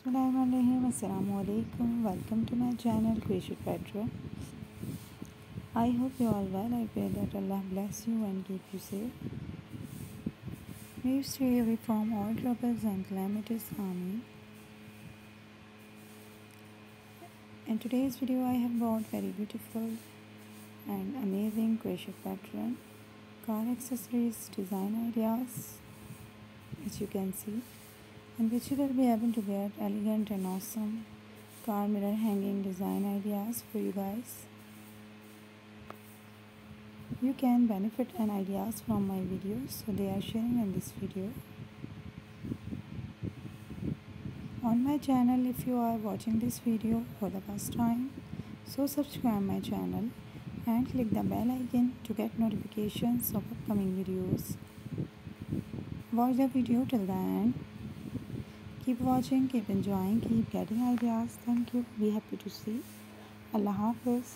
Assalamualaikum. Welcome to my channel Creation Petra. I hope you all well. I pray that Allah bless you and keep you safe. May you stay away from all troubles and calamities. Amen. In today's video, I have brought very beautiful and amazing Crochet Pattern car accessories design ideas, as you can see and which you will be able to get elegant and awesome car mirror hanging design ideas for you guys. You can benefit and ideas from my videos so they are sharing in this video. On my channel if you are watching this video for the first time so subscribe my channel and click the bell icon to get notifications of upcoming videos. Watch the video till the end Keep watching, keep enjoying, keep getting ideas. Thank you. Be happy to see. Allah Hafiz.